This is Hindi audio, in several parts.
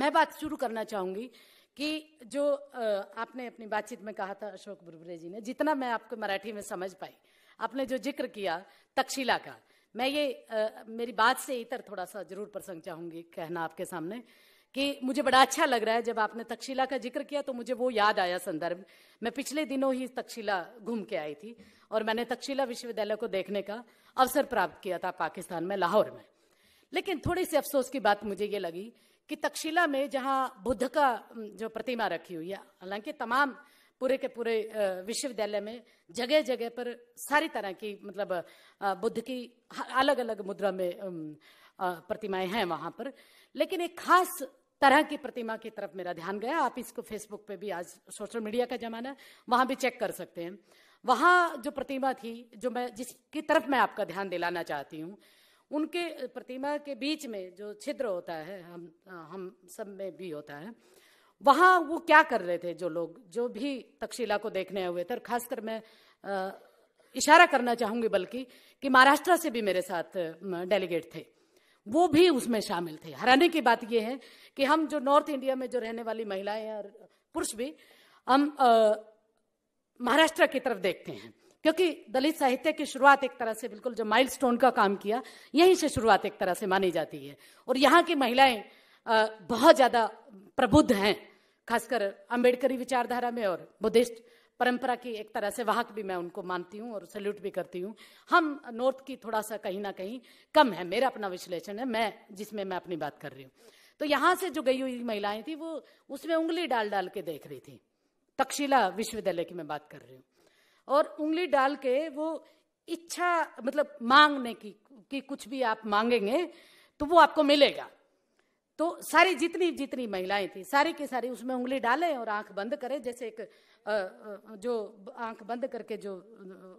मैं बात शुरू करना चाहूँगी कि जो आपने अपनी बातचीत में कहा था अशोक बुरबुरे जी ने जितना मैं आपको मराठी में समझ पाई आपने जो ज़िक्र किया तक्षशिला का मैं ये आ, मेरी बात से इतर थोड़ा सा ज़रूर प्रसंग चाहूँगी कहना आपके सामने कि मुझे बड़ा अच्छा लग रहा है जब आपने तक्षशिला का ज़िक्र किया तो मुझे वो याद आया संदर्भ। मैं पिछले दिनों ही तक्षशिला घूम के आई थी और मैंने तक्षशिला विश्वविद्यालय को देखने का अवसर प्राप्त किया था पाकिस्तान में लाहौर में। लेकिन थोड़ी सी अफसोस की बात मुझे ये लगी कि तक्षशिला में जहाँ बुद्ध का जो प्रतिमा रखी हुई है, हालाँकि तमाम पूरे के पूरे विश्वविद्यालय में जगह जगह पर सारी तरह की मतलब बुद्ध की अलग अलग मुद्रा में प्रतिमाएँ हैं वहाँ पर। लेकिन एक खास तरह की प्रतिमा की तरफ़ मेरा ध्यान गया। आप इसको फेसबुक पे भी आज सोशल मीडिया का जमाना, वहाँ भी चेक कर सकते हैं। वहाँ जो प्रतिमा थी, जो मैं, जिसकी तरफ़ मैं आपका ध्यान दिलाना चाहती हूँ उनके प्रतिमा के बीच में जो छिद्र होता है हम हम सब में भी होता है वहाँ वो क्या कर रहे थे जो लोग जो भी तक्षशिला को देखने हुए थे खासकर मैं आ, इशारा करना चाहूँगी बल्कि कि महाराष्ट्र से भी मेरे साथ डेलीगेट थे। वो भी उसमें शामिल थे। हराने की बात यह है कि हम जो नॉर्थ इंडिया में जो रहने वाली महिलाएँ और पुरुष भी हम महाराष्ट्र की तरफ़ देखते हैं। क्योंकि दलित साहित्य की शुरुआत एक तरह से बिल्कुल जो माइलस्टोन का काम किया, यहीं से शुरुआत एक तरह से मानी जाती है। और यहाँ की महिलाएँ बहुत ज़्यादा प्रबुद्ध हैं, खासकर अंबेडकरी विचारधारा में और बुद्धिस्ट परंपरा की एक तरह से वाहक भी मैं उनको मानती हूँ और सल्यूट भी करती हूँ। हम नॉर्थ की थोड़ा सा कहीं ना कहीं कम है, मेरा अपना विश्लेषण है, मैं, जिसमें मैं अपनी बात कर रही हूँ। तो यहाँ से जो गई हुई महिलाएँ थी, वो उसमें उंगली डाल डाल के देख रही थी। तक्षशिला विश्वविद्यालय की मैं बात कर रही हूँ। और उंगली डाल के वो इच्छा मतलब मांगने की, कि कुछ भी आप मांगेंगे तो वो आपको मिलेगा। तो सारी जितनी जितनी महिलाएँ थी, सारी की सारी उसमें उंगली डालें और आँख बंद करें, जैसे एक जो आँख बंद करके जो,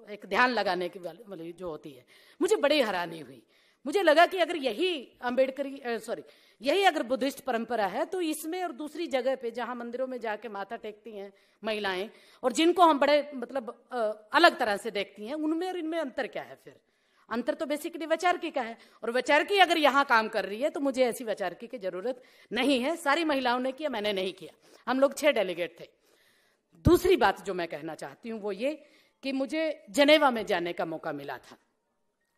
एक ध्यान लगाने की वाली जो होती है। मुझे बड़ी हैरानी हुई। मुझे लगा कि अगर यही अम्बेडकरी सॉरी यही अगर बुद्धिस्ट परंपरा है तो इसमें और दूसरी जगह पे जहाँ मंदिरों में जाके माथा टेकती हैं महिलाएँ, और जिनको हम बड़े मतलब अलग तरह से देखती हैं, उनमें और इनमें अंतर क्या है फिर? अंतर तो बेसिकली वैचारिकी का है, और वैचारिकी अगर यहाँ काम कर रही है तो मुझे ऐसी वैचारिकी की ज़रूरत नहीं है। सारी महिलाओं ने किया, मैंने नहीं किया। हम लोग छह डेलीगेट थे। दूसरी बात जो मैं कहना चाहती हूँ, वो ये कि मुझे जनेवा में जाने का मौका मिला था।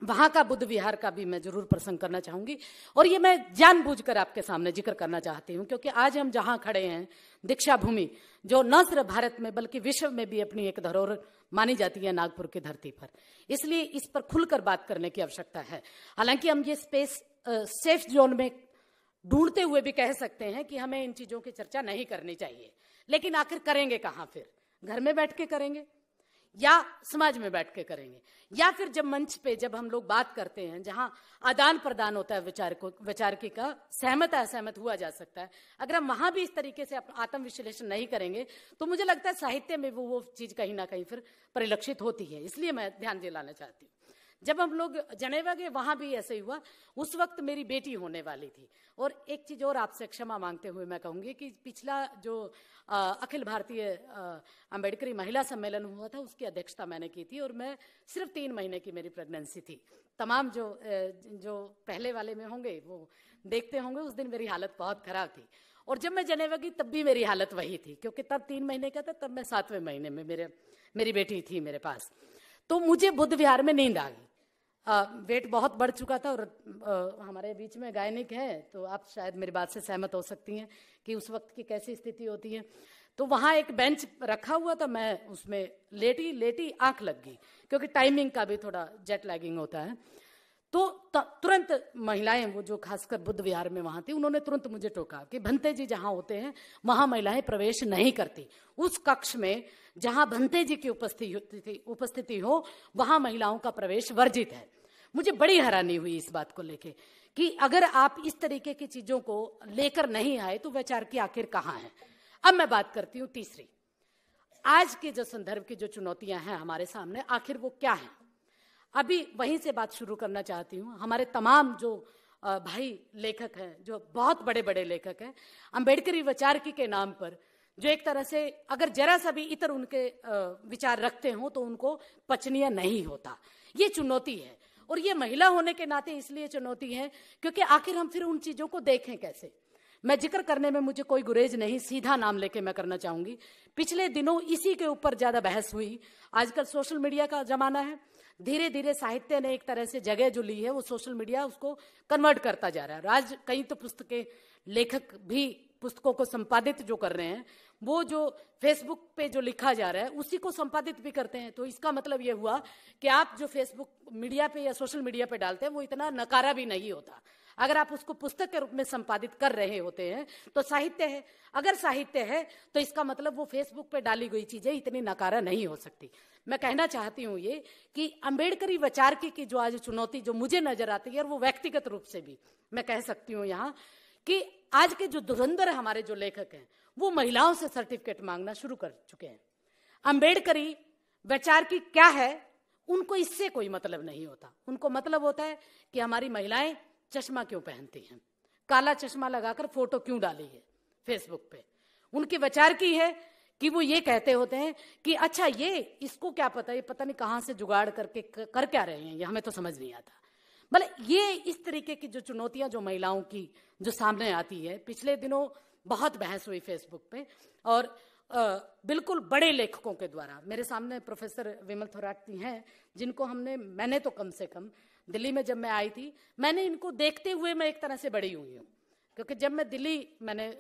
वहाँ का बुद्ध विहार का भी मैं ज़रूर प्रसंग करना चाहूँगी। और ये मैं जानबूझकर आपके सामने ज़िक्र करना चाहती हूँ, क्योंकि आज हम जहाँ खड़े हैं दीक्षा भूमि जो न सिर्फ़ भारत में, बल्कि विश्व में भी अपनी एक धरोहर मानी जाती है नागपुर की धरती पर। इसलिए इस पर खुलकर बात करने की आवश्यकता है। हालाँकि हम ये स्पेस सेफ़ जोन में ढूंढते हुए भी कह सकते हैं कि हमें इन चीज़ों की चर्चा नहीं करनी चाहिए। लेकिन आखिर करेंगे कहाँ फिर? घर में बैठ के करेंगे? या समाज में बैठ के करेंगे। या फिर जब मंच पे जब हम लोग बात करते हैं, जहाँ आदान प्रदान होता है विचार को विचार की का सहमत असहमत हुआ जा सकता है। अगर हम वहाँ भी इस तरीके से आत्म विश्लेषण नहीं करेंगे तो मुझे लगता है साहित्य में वो वो चीज़ कहीं ना कहीं फिर परिलक्षित होती है। इसलिए मैं ध्यान दिलाना चाहती हूँ। जब हम लोग जनेवा गए, वहाँ भी ऐसे ही हुआ। उस वक्त मेरी बेटी होने वाली थी। और एक चीज़ और आपसे क्षमा मांगते हुए मैं कहूँगी कि पिछला जो अखिल भारतीय अंबेडकरी महिला सम्मेलन हुआ था, उसकी अध्यक्षता मैंने की थी। और मैं सिर्फ़ तीन महीने की मेरी प्रेगनेंसी थी। तमाम जो जो पहले वाले में होंगे, वो देखते होंगे। उस दिन मेरी हालत बहुत खराब थी। और जब मैं जनेवा गई, तब भी मेरी हालत वही थी। क्योंकि तब तीन महीने का था, तब मैं सातवें महीने में मेरे, मेरी बेटी थी मेरे पास। तो मुझे बुद्ध विहार में नींद आ गई। वेट बहुत बढ़ चुका था और आ, हमारे बीच में गायनिक है तो आप शायद मेरी बात से सहमत हो सकती हैं कि उस वक्त की कैसी स्थिति होती है। तो वहाँ एक बेंच रखा हुआ था मैं उसमें लेटी लेटी आँख लग गई क्योंकि टाइमिंग का भी थोड़ा जेट लैगिंग होता है। तो तुरंत महिलाएँ, वो जो खासकर बुद्ध विहार में वहाँ थी, उन्होंने तुरंत मुझे टोका कि भंते जी जहाँ होते हैं, वहाँ महिलाएँ प्रवेश नहीं करती। उस कक्ष में जहाँ भंते जी की उपस्थिति उपस्थिति हो, वहाँ महिलाओं का प्रवेश वर्जित है। मुझे बड़ी हैरानी हुई इस बात को लेके कि अगर आप इस तरीके की चीज़ों को लेकर नहीं आए तो विचार की आखिर कहाँ है? अब मैं बात करती हूँ तीसरी। आज के जो संदर्भ की जो चुनौतियाँ हैं हमारे सामने, आखिर वो क्या है? अभी वहीं से बात शुरू करना चाहती हूँ। हमारे तमाम जो भाई लेखक हैं, जो बहुत बड़े बड़े लेखक हैं, अंबेडकरी विचार के नाम पर, जो एक तरह से अगर जरा सा भी इतर उनके विचार रखते हों तो उनको पचनीय नहीं होता। ये चुनौती है। और ये महिला होने के नाते इसलिए चुनौती है, क्योंकि आखिर हम फिर उन चीज़ों को देखें कैसे? मैं ज़िक्र करने में मुझे कोई गुरेज नहीं, सीधा नाम लेके मैं करना चाहूँगी। पिछले दिनों इसी के ऊपर ज़्यादा बहस हुई। आजकल सोशल मीडिया का जमाना है। धीरे धीरे साहित्य ने एक तरह से जगह जो ली है, वो सोशल मीडिया उसको कन्वर्ट करता जा रहा है। आज कई तो पुस्तकें, लेखक भी पुस्तकों को संपादित जो कर रहे हैं, वो जो फेसबुक पे जो लिखा जा रहा है, उसी को संपादित भी करते हैं। तो इसका मतलब ये हुआ कि आप जो फेसबुक मीडिया पे या सोशल मीडिया पे डालते हैं, वो इतना नकारा भी नहीं होता। अगर आप उसको पुस्तक के रूप में संपादित कर रहे होते हैं तो साहित्य है। अगर साहित्य है तो इसका मतलब वो फेसबुक पे डाली गई चीज़ें इतनी नकारा नहीं हो सकती। मैं कहना चाहती हूँ ये कि अंबेडकरी विचार की, की जो आज चुनौती जो मुझे नज़र आती है वो व्यक्तिगत रूप से भी मैं कह सकती हूँ यहाँ कि आज के जो धुरंधर हमारे जो लेखक हैं वो महिलाओं से सर्टिफिकेट मांगना शुरू कर चुके हैं। अंबेडकरी विचार की क्या है उनको इससे कोई मतलब नहीं होता। उनको मतलब होता है कि हमारी महिलाएँ चश्मा क्यों पहनती हैं? काला चश्मा लगाकर फ़ोटो क्यों डाली है फेसबुक पे? उनके विचार की है कि वो ये कहते होते हैं कि अच्छा ये इसको क्या पता ये पता नहीं कहाँ से जुगाड़ करके कर क्या रहे हैं ये हमें तो समझ नहीं आता। भले ये इस तरीके की जो चुनौतियाँ जो महिलाओं की जो सामने आती है पिछले दिनों बहुत बहस हुई फेसबुक पे और आ, बिल्कुल बड़े लेखकों के द्वारा। मेरे सामने प्रोफेसर विमल थोराटी हैं जिनको हमने मैंने तो कम से कम दिल्ली में जब मैं आई थी, मैंने इनको देखते हुए मैं एक तरह से बड़ी हुई हूँ। क्योंकि जब मैं दिल्ली, मैंने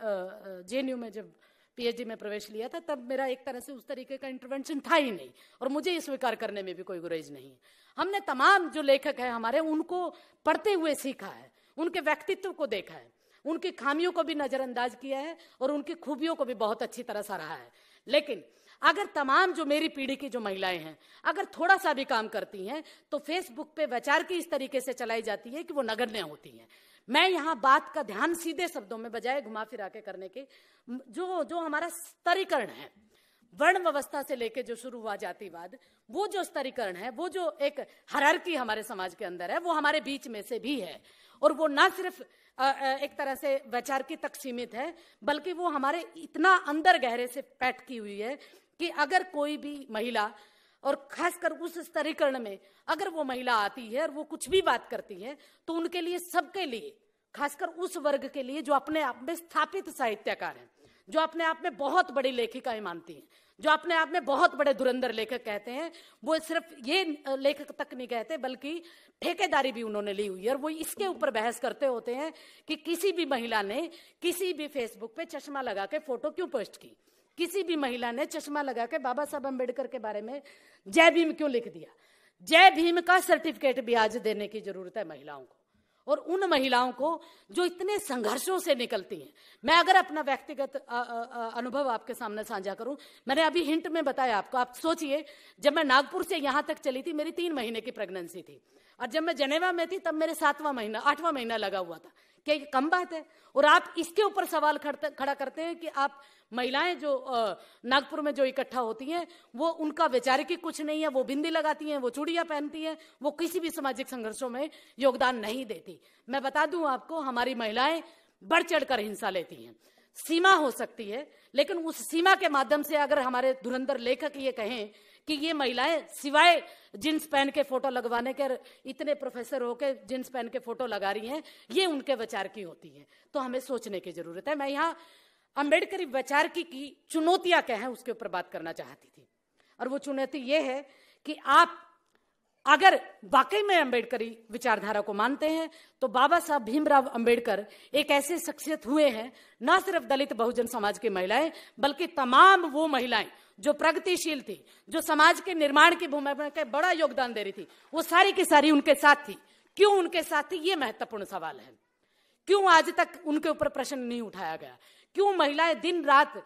जेएनयू में जब पीएचडी में प्रवेश लिया था, तब मेरा एक तरह से उस तरीके का इंटरवेंशन था ही नहीं। और मुझे ये स्वीकार करने में भी कोई गुरेज नहीं है। हमने तमाम जो लेखक है हमारे, उनको पढ़ते हुए सीखा है, उनके व्यक्तित्व को देखा है, उनकी खामियों को भी नजरअंदाज किया है, और उनकी खूबियों को भी बहुत अच्छी तरह सराहा है। लेकिन अगर तमाम जो मेरी पीढ़ी की जो महिलाएँ हैं, अगर थोड़ा सा भी काम करती हैं तो फेसबुक पे विचार की इस तरीके से चलाई जाती है कि वो नगण्य होती हैं। मैं यहाँ बात का ध्यान सीधे शब्दों में बजाय घुमा फिरा के करने के जो जो हमारा स्तरीकरण है, वर्ण व्यवस्था से लेके जो शुरू हुआ जातिवाद, वो जो स्तरीकरण है, वो जो एक हरकी हमारे समाज के अंदर है, वो हमारे बीच में से भी है। और वो ना सिर्फ़ एक तरह से वैचारिकी तक सीमित है, बल्कि वो हमारे इतना अंदर गहरे से पैट की हुई है कि अगर कोई भी महिला और खासकर उस स्तरीकरण में अगर वो महिला आती है और वो कुछ भी बात करती है तो उनके लिए सबके लिए, खासकर उस वर्ग के लिए जो अपने आप में स्थापित साहित्यकार हैं, जो अपने आप में बहुत बड़ी लेखिकाएँ मानती हैं, जो अपने आप में बहुत बड़े धुरंधर लेखक कहते हैं, वो सिर्फ़ ये लेखक तक नहीं कहते, बल्कि ठेकेदारी भी उन्होंने ली हुई है और वो इसके ऊपर बहस करते होते हैं कि किसी भी महिला ने किसी भी फेसबुक पे चश्मा लगा के फ़ोटो क्यों पोस्ट की? किसी भी महिला ने चश्मा लगा के बाबा साहब अंबेडकर के बारे में जय भीम क्यों लिख दिया? जय भीम का सर्टिफिकेट भी आज देने की ज़रूरत है महिलाओं को। और उन महिलाओं को जो इतने संघर्षों से निकलती हैं, मैं अगर अपना व्यक्तिगत अनुभव आपके सामने साझा करूँ, मैंने अभी हिंट में बताया आपको, आप सोचिए, जब मैं नागपुर से यहाँ तक चली थी, मेरी तीन महीने की प्रेगनेंसी थी। और जब मैं जनेवा में थी, तब मेरे सातवां महीना, आठवां महीना लगा हुआ था। क्या कम बात है? और आप इसके ऊपर सवाल खड़ा करते हैं कि आप महिलाएँ जो नागपुर में जो इकट्ठा होती हैं, वो उनका वैचारिक कुछ नहीं है, वो बिंदी लगाती हैं, वो चूड़ियाँ पहनती हैं, वो किसी भी सामाजिक संघर्षों में योगदान नहीं देती। मैं बता दूँ आपको, हमारी महिलाएँ बढ़ चढ़कर हिंसा लेती हैं। सीमा हो सकती है, लेकिन उस सीमा के माध्यम से अगर हमारे धुरंधर लेखक ये कहें कि ये महिलाएँ सिवाय जींस पहन के फ़ोटो लगवाने के, इतने प्रोफेसर होके जींस पहन के फ़ोटो लगा रही हैं, ये उनके विचार की होती है। तो हमें सोचने की ज़रूरत है। मैं यहाँ अंबेडकर विचार की, की चुनौतियाँ क्या है उसके ऊपर बात करना चाहती थी। और वो चुनौती ये है कि आप अगर वाकई में अंबेडकरी विचारधारा को मानते हैं तो बाबा साहब भीमराव अंबेडकर एक ऐसे शख्सियत हुए हैं न सिर्फ़ दलित बहुजन समाज की महिलाएँ बल्कि तमाम वो महिलाएँ जो प्रगतिशील थी जो समाज के निर्माण की भूमिका में बड़ा योगदान दे रही थी वो सारी की सारी उनके साथ थी। क्यों उनके साथ थी ये महत्वपूर्ण सवाल है। क्यों आज तक उनके ऊपर प्रश्न नहीं उठाया गया? क्यों महिलाएँ दिन रात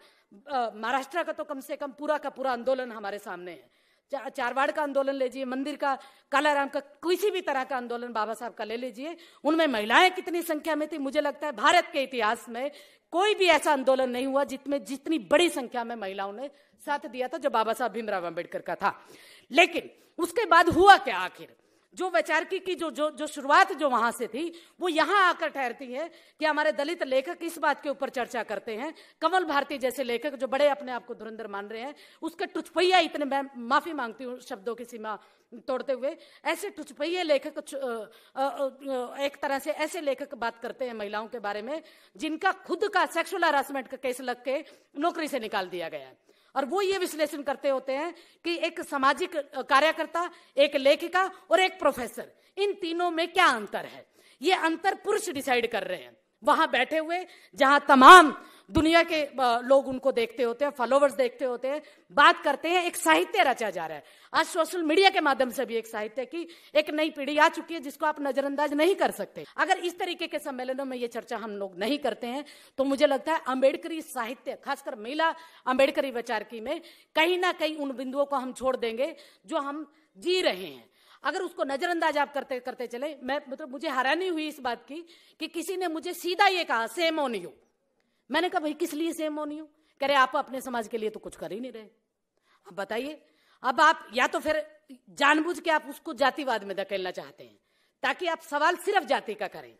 महाराष्ट्र का तो कम से कम पूरा का पूरा आंदोलन हमारे सामने है। चा, चारवाड़ का आंदोलन लीजिए मंदिर का कालाराम का किसी भी तरह का आंदोलन बाबा साहब का ले लीजिए। उनमें महिलाएँ कितनी संख्या में थी मुझे लगता है भारत के इतिहास में कोई भी ऐसा आंदोलन नहीं हुआ जितमें जितनी बड़ी संख्या में महिलाओं ने साथ दिया था जो बाबा साहब भीमराव अंबेडकर का था। लेकिन उसके बाद हुआ क्या आखिर? जो वैचारिकी की जो जो जो शुरुआत जो वहाँ से थी, वो यहाँ आकर ठहरती है कि हमारे दलित लेखक इस बात के ऊपर चर्चा करते हैं। कमल भारती जैसे लेखक जो बड़े अपने आप को धुरंधर मान रहे हैं, उसके टुचपैया इतने, मैं माफ़ी मांगती हूँ शब्दों की सीमा तोड़ते हुए, ऐसे टुचपैये लेखक एक तरह से ऐसे लेखक बात करते हैं महिलाओं के बारे में, जिनका खुद का सेक्सुअल हरासमेंट का केस लग के नौकरी से निकाल दिया गया है। और वो ये विश्लेषण करते होते हैं कि एक सामाजिक कार्यकर्ता, एक लेखिका और एक प्रोफेसर, इन तीनों में क्या अंतर है? ये अंतर पुरुष डिसाइड कर रहे हैं। वहाँ बैठे हुए, जहाँ तमाम दुनिया के लोग उनको देखते होते हैं फॉलोवर्स देखते होते हैं, बात करते हैं, एक साहित्य रचा जा रहा है। आज सोशल मीडिया के माध्यम से भी एक साहित्य की एक नई पीढ़ी आ चुकी है, जिसको आप नजरअंदाज नहीं कर सकते। अगर इस तरीके के सम्मेलनों में ये चर्चा हम लोग नहीं करते हैं तो मुझे लगता है अम्बेडकरी साहित्य, खासकर महिला अम्बेडकरी विचार की में, कहीं ना कहीं उन बिंदुओं को हम छोड़ देंगे, जो हम जी रहे हैं। अगर उसको नजरअंदाज आप करते करते चले, मैं मतलब मुझे हैरानी हुई इस बात की कि किसी ने मुझे सीधा ये कहा, सेम ऑन यू. मैंने कहा, भाई, किस लिए सेम ऑन यू? कह रहे, आप अपने समाज के लिए तो कुछ कर ही नहीं रहे। अब बताइए, अब आप, या तो फिर जानबूझ के आप उसको जातिवाद में धकेलना चाहते हैं, ताकि आप सवाल सिर्फ़ जाति का करें।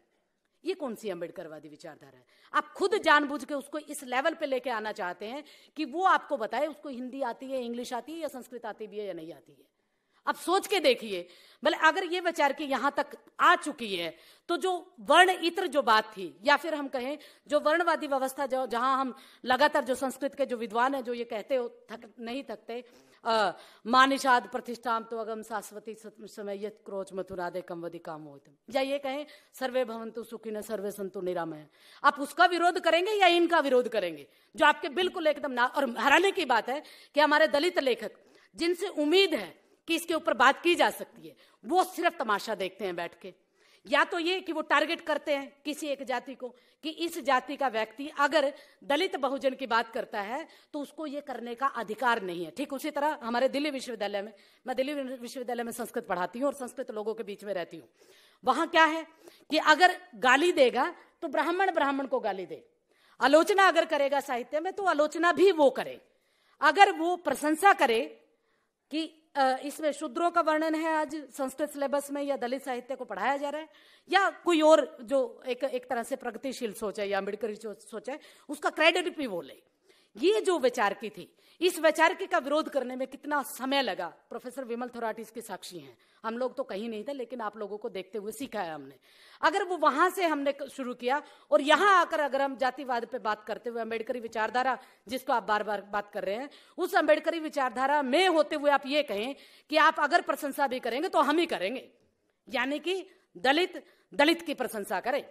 ये कौन सी अम्बेडकरवादी विचारधारा है? आप खुद जानबूझ के उसको इस लेवल पे लेके आना चाहते हैं कि वो आपको बताए, उसको हिंदी आती है, इंग्लिश आती है, या संस्कृत आती भी है या नहीं आती है। अब सोच के देखिए। भले अगर ये विचार की यहाँ तक आ चुकी है तो जो वर्ण इत्र जो बात थी, या फिर हम कहें जो वर्णवादी व्यवस्था जो, जहाँ हम लगातार जो संस्कृत के जो विद्वान है, जो ये कहते हो, थक, नहीं थकते मानिषाद प्रतिष्ठा तो अगम शाश्वती समय क्रोच मथुरादे कम वधि काम हो या ये कहें, सर्वे भवंतु सुखी न सर्वे संतु निरामय। आप उसका विरोध करेंगे या इनका विरोध करेंगे? जो आपके बिल्कुल एकदम ना, और हराने की बात है कि हमारे दलित लेखक, जिनसे उम्मीद है कि इसके ऊपर बात की जा सकती है। वो सिर्फ़ तमाशा देखते हैं बैठ के। या तो ये कि वो टारगेट करते हैं किसी एक जाति को कि इस जाति का व्यक्ति अगर दलित बहुजन की बात करता है तो उसको ये करने का अधिकार नहीं है। ठीक उसी तरह हमारे दिल्ली विश्वविद्यालय में, मैं दिल्ली विश्वविद्यालय में संस्कृत पढ़ाती हूँ और संस्कृत लोगों के बीच में रहती हूँ। वहाँ क्या है कि अगर गाली देगा तो ब्राह्मण ब्राह्मण को गाली दे। आलोचना अगर करेगा साहित्य में तो आलोचना भी वो करे। अगर वो प्रशंसा करे कि इसमें शूद्रों का वर्णन है आज, संस्कृत सिलेबस में या दलित साहित्य को पढ़ाया जा रहा है, या कोई और जो एक एक तरह से प्रगतिशील सोच है, या अंबेडकर सोच है, उसका क्रेडिट भी वो ले। ये जो विचार की थी, इस विचार के का विरोध करने में कितना समय लगा? प्रोफेसर विमल थोराट इसके साक्षी हैं। हम लोग तो कहीं नहीं थे, लेकिन आप लोगों को देखते हुए सीखा है हमने। अगर वो वहाँ से हमने शुरू किया, और यहाँ आकर अगर हम जातिवाद पे बात करते हुए अम्बेडकरी विचारधारा, जिसको आप बार बार बात कर रहे हैं, उस अम्बेडकरी विचारधारा में होते हुए आप ये कहें कि आप अगर प्रशंसा भी करेंगे तो हम ही करेंगे। यानी कि दलित दलित की प्रशंसा करें।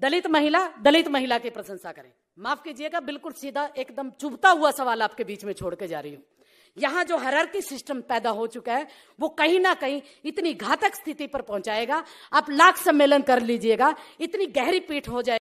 दलित महिला दलित महिला की प्रशंसा करें। माफ़ कीजिएगा, बिल्कुल सीधा एकदम चुभता हुआ सवाल आपके बीच में छोड़ के जा रही हूँ। यहाँ जो हरर सिस्टम पैदा हो चुका है, वो कहीं ना कहीं इतनी घातक स्थिति पर पहुंचाएगा। आप लाख सम्मेलन कर लीजिएगा, इतनी गहरी पीठ हो जाए